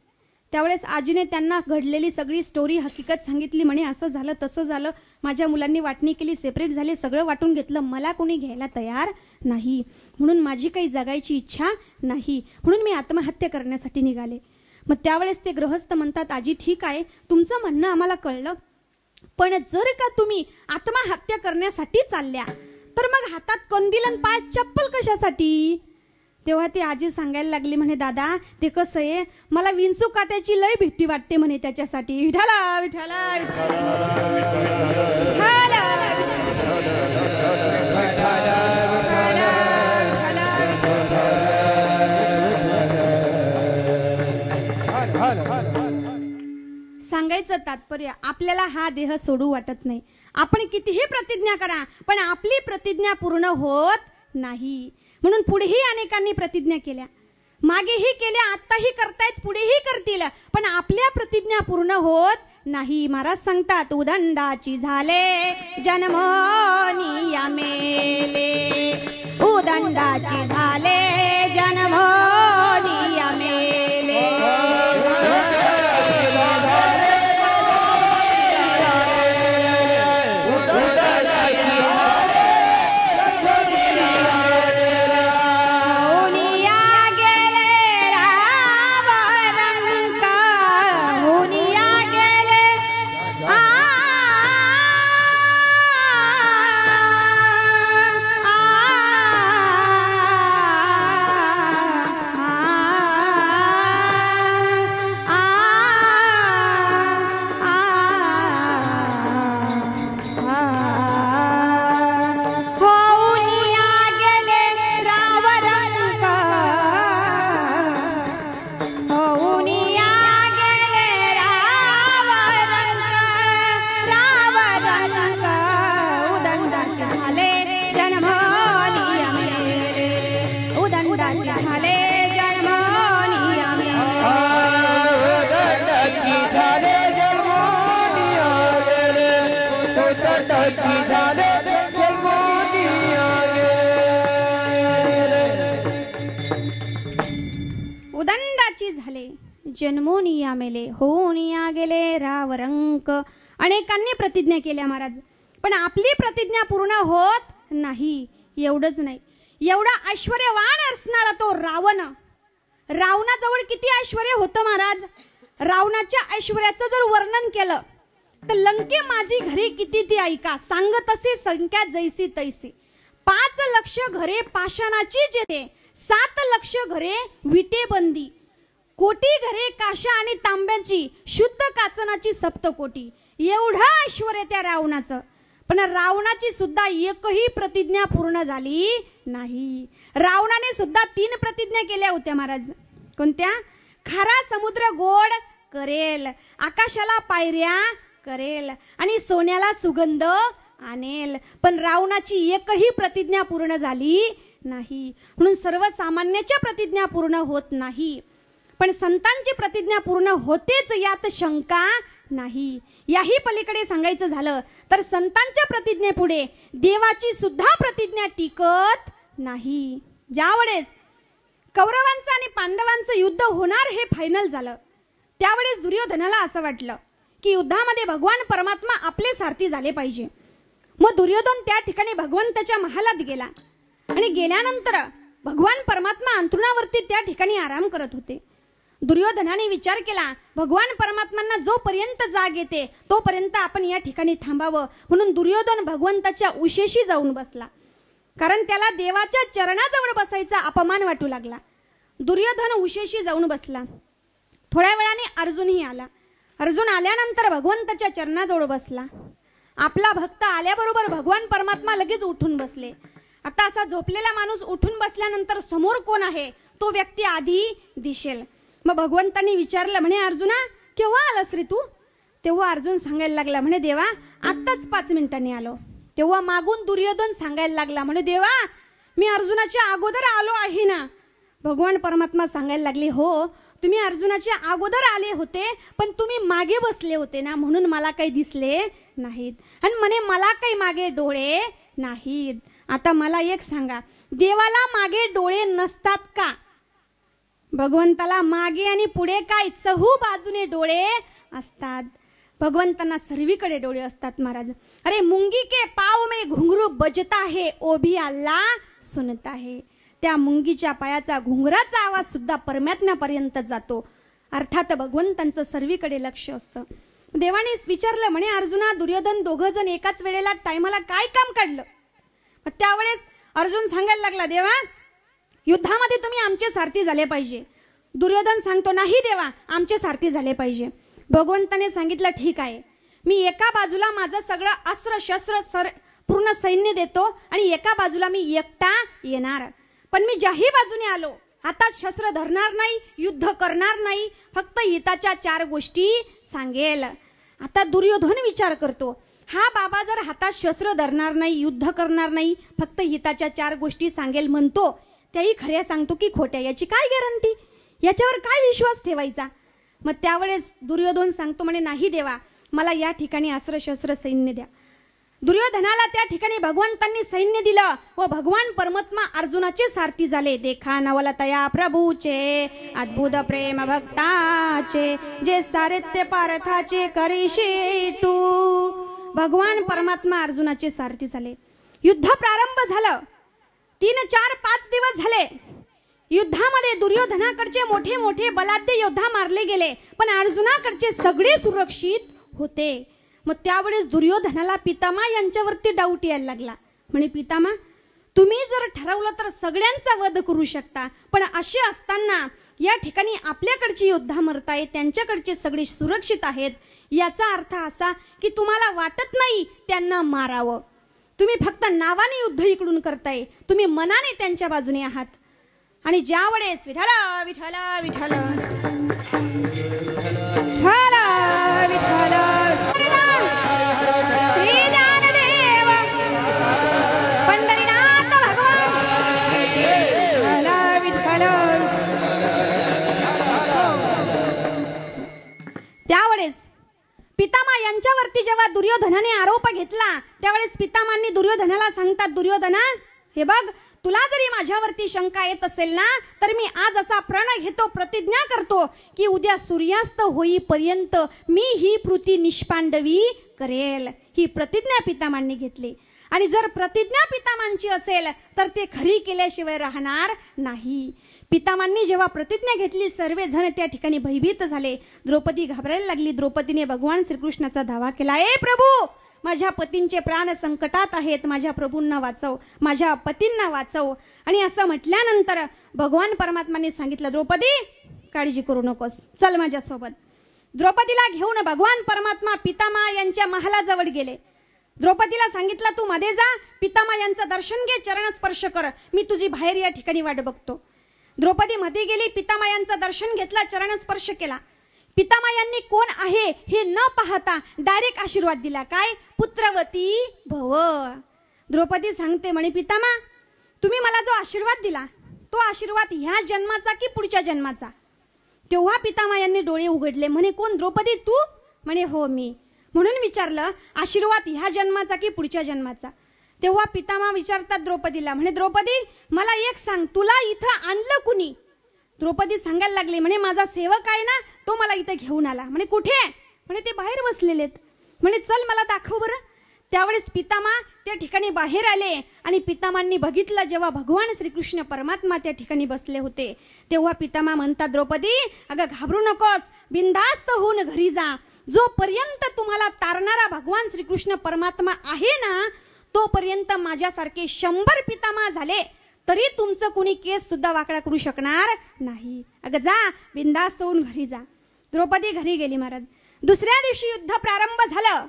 त्यावेळेस आजीने त्यांना घडलेली सगळी स्टोरी हकीकत सांगितली म्हणे असं झालं तसं झालं. माझ्या मुलांनी वाटणी केली सेपरेट झाली. सगळं वाटून घेतलं. मला कोणी घ्यायला तयार नाही. म्हणून माझी काही जगायची इच्छा नाही. म्हणून मी आत्महत्या करण्यासाठी निघाले. मग त्यावेळेस ते गृहस्थ म्हणतात आजी ठीक आहे. तुमचं म्हणणं आम्हाला कळलं. पण जर का तुम्ही आत्महत्या करण्यासाठी चालल्या तर मग हातात कंदील आणि पायात चप्पल कशासाठी? तेव्हा ती आजी सांगायला लागली म्हणे दादा ते कसं आहे? मला विंचू काट्याची लय भीती वाटते म्हणे त्याच्यासाठी. विठाला विठाला विठाला सांगायचं तात्पर्य आपल्याला हा देह सोडू वाटत नाही. आपण कितीही प्रतिज्ञा करा पण आपली प्रतिज्ञा पूर्ण होत नाही. म्हणून पुढेही अनेकांनी प्रतिज्ञा केल्या. मागेही केल्या आत्ताही करतायत पुढेही करतील पण आपल्या प्रतिज्ञा पूर्ण होत नाही. महाराज सांगतात उदंडाची झाले जन्मोनिया मेले उदंडाची झाले जन्मोनिया मेले उदंडाची झाले जन्मोनिया मेले होनिया गेले रावरंक. अनेकांनी प्रतिज्ञा केल्या महाराज पण आपली प्रतिज्ञा पूर्ण होत नाही एवढंच नाही. एवढा ऐश्वर्यवान असणारा तो रावण. रावणाजवळ किती ऐश्वर होतं महाराज? रावणाच्या ऐश्वर्याचं जर वर्णन केलं तर लंके माझी घरे किती ती ऐका. सांग तसे संख्या जैसी तैसी. पाच लक्ष घरे पाषाणाची जेथे सात लक्ष घरे विटेबंदी कोटी घरे काशा आणि तांब्याची शुद्ध काचनाची सप्तकोटी. एवढं ऐश्वर आहे त्या रावणाचं. पण रावणाची सुद्धा एकही प्रतिज्ञा पूर्ण झाली नाही. रावणाने सुद्धा तीन प्रतिज्ञा केल्या होत्या महाराज. कोणत्या? खारा समुद्र गोड करेल. आकाशाला पायऱ्या करेल. आणि सोन्याला सुगंध आणेल. पण रावणाची एकही प्रतिज्ञा पूर्ण झाली नाही. म्हणून सर्वसामान्याच्या प्रतिज्ञा पूर्ण होत नाही. पण संतांची प्रतिज्ञा पूर्ण होतेच यात शंका नाही. याही पलीकडे सांगायचं झालं तर संतांच्या प्रतिज्ञेपुढे देवाची सुद्धा प्रतिज्ञा टिकत नाही. ज्यावेळेस कौरवांचं आणि पांडवांचं युद्ध होणार हे फायनल झालं त्यावेळेस दुर्योधनाला असं वाटलं की युद्धामध्ये भगवान परमात्मा आपले सारथी झाले पाहिजे. मग दुर्योधन त्या ठिकाणी भगवंताच्या महालात गेला. आणि गेल्यानंतर भगवान परमात्मा अंथरुणावरती त्या ठिकाणी आराम करत होते. दुर्योधनाने विचार केला भगवान परमात्मांना जोपर्यंत जाग येते तोपर्यंत आपण या ठिकाणी थांबावं. म्हणून दुर्योधन भगवंताच्या उशेशी जाऊन बसला. कारण त्याला देवाच्या चरणाजवळ बसायचा अपमान वाटू लागला. दुर्योधन उशेशी जाऊन बसला. थोड्या वेळाने अर्जुनही आला. अर्जुन आल्यानंतर भगवंताच्या चरणाजवळ बसला. आपला भक्त आल्याबरोबर भगवान परमात्मा लगेच उठून बसले. आता असा झोपलेला माणूस उठून बसल्यानंतर समोर कोण आहे तो व्यक्ती आधी दिसेल. मग भगवंतांनी विचारलं म्हणे अर्जुना केव्हा आलास रे तू? तेव्हा अर्जुन सांगायला लागला म्हणे देवा आत्ताच पाच मिनिटांनी आलो. तेव्हा मागून दुर्योधन सांगायला लागला म्हणे देवा मी अर्जुनाच्या अगोदर आलो आहे ना. भगवान परमात्मा सांगायला लागले हो तुम्ही अर्जुनाच्या अगोदर आले होते पण तुम्ही मागे बसले होते ना म्हणून मला काही दिसले नाहीत. आणि म्हणे मला काही मागे डोळे नाहीत. आता मला एक सांगा देवाला मागे डोळे नसतात का? भगवंताला मागे आणि पुढे काय चहू बाजूने डोळे असतात? भगवंतांना सर्वीकडे डोळे असतात महाराज. अरे मुंगी के पाव में घुंगरू बजता है ओ भी अल्ला सुनता है. त्या मुंगीच्या पायाचा घुंगराचा आवाज सुद्धा परमात्म्यापर्यंत जातो. अर्थात भगवंतांचं सर्वीकडे लक्ष असतं. देवाने विचारलं म्हणे अर्जुना दुर्योधन दोघ जण एकाच वेळेला टायमाला काय काम काढलं? मग त्यावेळेस अर्जुन सांगायला लागला देवा युद्धामध्ये तुम्ही आमचे सारथी झाले पाहिजे. दुर्योधन सांगतो नाही देवा आमचे सारथी झाले पाहिजे. भगवंताने सांगितलं ठीक आहे. मी एका बाजूला माझं सगळं अस्त्र शस्त्र सर पूर्ण सैन्य देतो आणि एका बाजूला मी एकटा येणार. पण मी ज्याही बाजूने आलो हातात शस्त्र धरणार नाही युद्ध करणार नाही फक्त हिताच्या चार गोष्टी सांगेल. आता दुर्योधन विचार करतो हा बाबा जर हातात शस्त्र धरणार नाही युद्ध करणार नाही फक्त हिताच्या चार गोष्टी सांगेल म्हणतो त्याही खऱ्या सांगतो की खोट्या याची काय गॅरंटी? याच्यावर काय विश्वास ठेवायचा? मग त्यावेळेस दुर्योधन सांगतो म्हणे नाही देवा मला या ठिकाणी अस्त्र शस्त्र सैन्य द्या. दुर्योधनाला त्या ठिकाणी भगवंतांनी सैन्य दिलं. व भगवान परमात्मा अर्जुनाचे सारथी झाले. देखा नवल तया प्रभूचे अद्भुत प्रेम भक्ताचे जे सारित्य पारथाचे करीशी तू. भगवान परमात्मा अर्जुनाचे सारथी झाले. युद्ध प्रारंभ झालं. तीन चार पाच दिवस झाले. युद्धामध्ये दुर्योधनाकडचे मोठे मोठे बलाढ्य योद्धा मारले गेले. पण अर्जुनाकडचे सगळे सुरक्षित होते. मग त्यावेळेस दुर्योधनाला पितामा यांच्यावरती डाऊट यायला लागला. म्हणे पितामा तुम्ही जर ठरवलं तर सगळ्यांचा वध करू शकता पण असे असताना या ठिकाणी आपल्याकडची योद्धा मरतायत त्यांच्याकडचे सगळे सुरक्षित आहेत. याचा अर्थ असा की तुम्हाला वाटत नाही त्यांना मारावं. तुम्ही फक्त नावाने युद्ध इकडून करताय. तुम्ही मनाने त्यांच्या बाजूने आहात. आणि ज्या वेळेस विठाला विठाला विठाला विठाला विठाला पितामा यांच्यावरती जेव्हा दुर्योधनाने आरोप घेतला त्यावेळेस पितामांनी दुर्योधनाला सांगतात दुर्योधना हे बघ तुला जरी माझ्यावरती शंका येत असेल ना तर मी आज असा प्रण घेतो प्रतिज्ञा करतो की उद्या सूर्यास्त होईपर्यंत मी ही कृती निष्पांडवी करेल. ही प्रतिज्ञा पितामांनी घेतली. आणि जर प्रतिज्ञा पितामांची असेल तर ते खरी केल्याशिवाय राहणार नाही. पितामांनी जेव्हा प्रतिज्ञा घेतली सर्वजण त्या ठिकाणी भयभीत झाले. द्रौपदी घाबरायला लागली. द्रौपदीने भगवान श्रीकृष्णाचा धावा केला. ए प्रभू माझ्या पतींचे प्राण संकटात आहेत. माझ्या प्रभूंना वाचव. माझ्या पतींना वाचव. आणि असं म्हटल्यानंतर भगवान परमात्माने सांगितलं द्रौपदी काळजी करू नकोस. चल माझ्यासोबत. द्रौपदीला घेऊन भगवान परमात्मा पितामा यांच्या महालाजवळ गेले. द्रौपदीला सांगितलं तू मध्ये जा. पितामा यांचं दर्शन घे. चरण स्पर्श कर. मी तुझी बाहेर या ठिकाणी वाट बघतो. द्रौपदी मध्ये गेली पितामायांचं दर्शन घेतला चरण स्पर्श केला. पितामायांनी कोण आहे हे न पाहता डायरेक्ट आशीर्वाद दिला. काय? पुत्रवती भव. द्रौपदी सांगते म्हणे पितामा तुम्ही मला जो आशीर्वाद दिला तो आशीर्वाद ह्या जन्माचा की पुढच्या जन्माचा? तेव्हा पितामा यांनी डोळे उघडले. म्हणे कोण? द्रौपदी तू? म्हणे हो मी. म्हणून विचारलं आशीर्वाद ह्या जन्माचा की पुढच्या जन्माचा? तेव्हा पितामा विचारतात द्रौपदीला म्हणे द्रौपदी मला एक सांग तुला इथं आणलं कुणी? द्रौपदी सांगायला लागली म्हणे माझा सेवक आहे ना तो मला इथे घेऊन आला. म्हणे कुठे? म्हणे ते बाहेर बसलेले म्हणे चल मला दाखव बरं. त्यावेळेस पितामा त्या ठिकाणी बाहेर आले आणि पितामांनी बघितलं जेव्हा भगवान श्रीकृष्ण परमात्मा त्या ठिकाणी बसले होते तेव्हा पितामा म्हणतात द्रौपदी अगं घाबरू नकोस बिंदास्त होऊन घरी जा. जोपर्यंत तुम्हाला तारणारा भगवान श्रीकृष्ण परमात्मा आहे ना तोपर्यंत माझ्यासारखे शंभर पितामा झाले तरी तुमचं कुणी केस सुद्धा वाकडा करू शकणार नाही. अगं जा बिंदास्त होऊन घरी जा. द्रौपदी घरी गेली महाराज. दुसऱ्या दिवशी युद्ध प्रारंभ झालं.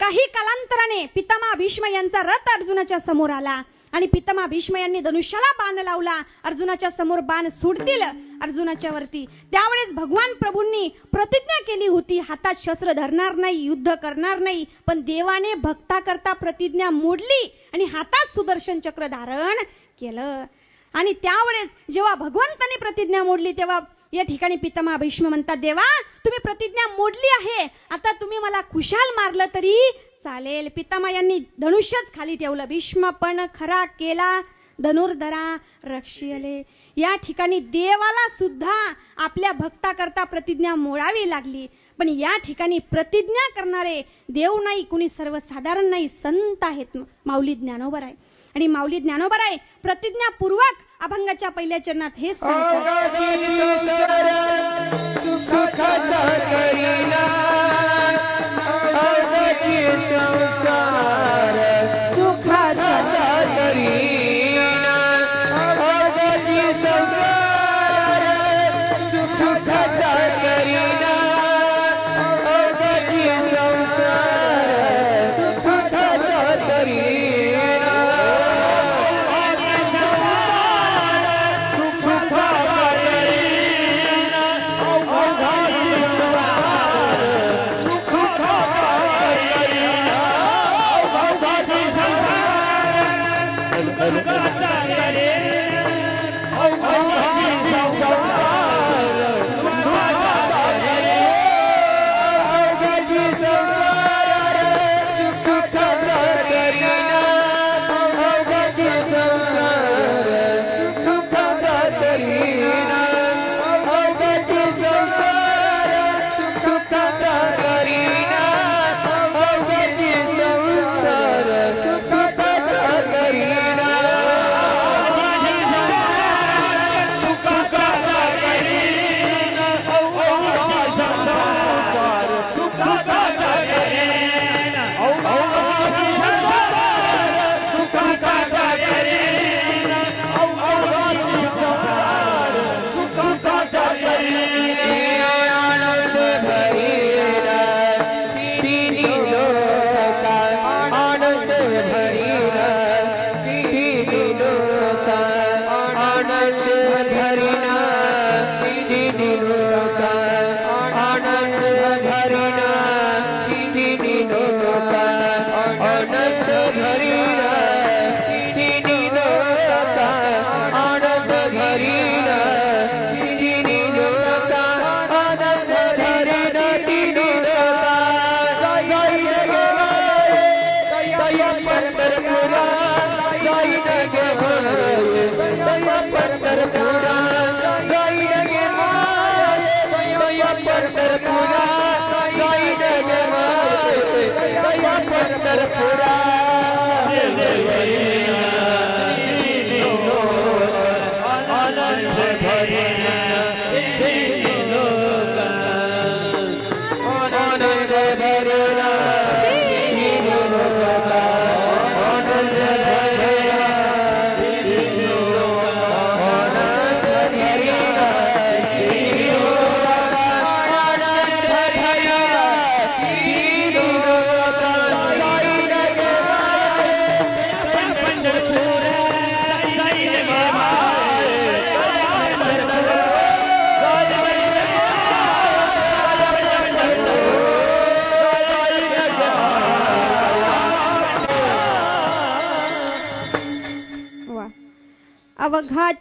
काही कालांतराने पितामा भीष्म यांचा रथ अर्जुनाच्या समोर आला. आणि पितामा भीष्म यांनी धनुष्याला बाण लावला. अर्जुनाच्या समोर बाण सुटतील. अर्जुनाच्या वरती त्यावेळेस भगवान प्रभूंनी प्रतिज्ञा केली होती हातात शस्त्र धरणार नाही युद्ध करणार नाही पण देवाने भक्ता करता प्रतिज्ञा मोडली आणि हातात सुदर्शन चक्र धारण केलं. आणि त्यावेळेस जेव्हा भगवंताने प्रतिज्ञा मोडली तेव्हा या ठिकाणी पितामा भीष्म म्हणतात देवा तुम्ही प्रतिज्ञा मोडली आहे. आता तुम्ही मला खुशाल मारलं तरी चालेल. पितामा यांनी धनुष्यच खाली ठेवलं. भीष्म पण खरा केला. धनुर्धरा रक्षियले. या ठिकाणी देवाला सुद्धा आपल्या भक्ताकरता प्रतिज्ञा मोडावी लागली. पण या ठिकाणी प्रतिज्ञा करणारे देव नाही कुणी सर्वसाधारण नाही संत आहेत. माऊली ज्ञानोबर आहे आणि माऊली ज्ञानोबर आहे प्रतिज्ञापूर्वक अभंगाच्या पहिल्या चरणात हे सांगतात.
सुखाचा करीना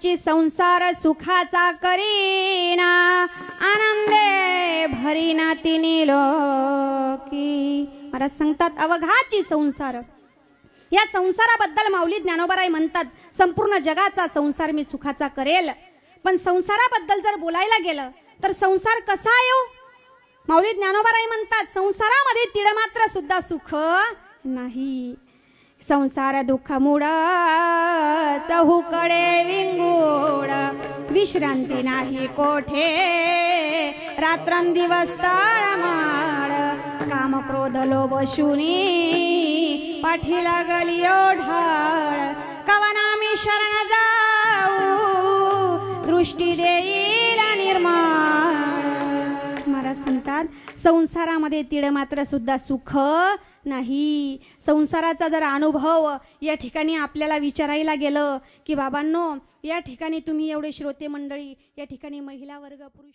ची संसार सुखाचा करीना आनंदे भरीना
तिने लोकी. महाराज सांगतात अवघाची संसार. या संसाराबद्दल माऊली ज्ञानोबाराय म्हणतात संपूर्ण जगाचा संसार मी सुखाचा करेल. पण संसाराबद्दल जर बोलायला गेलं तर संसार कसा येऊ? माऊली ज्ञानोबाराय म्हणतात संसारामध्ये तिळ मात्र सुद्धा सुख नाही. संसार दुःख मुडा चहूकडे विंगूड. विश्रांती नाही कोठे रात्रंदिवस तळमाळ. काम क्रोध लोभ शुनी पाठी लागली ओढाळ. कवना मी शरण जाऊ दृष्टी देई संसारामध्ये तिळ मात्र सुद्धा सुख नाही. संसाराचा जर अनुभव या ठिकाणी आपल्याला विचारायला गेलं की बाबांनो या ठिकाणी तुम्ही एवढे श्रोते मंडळी या ठिकाणी महिला वर्ग पुरुष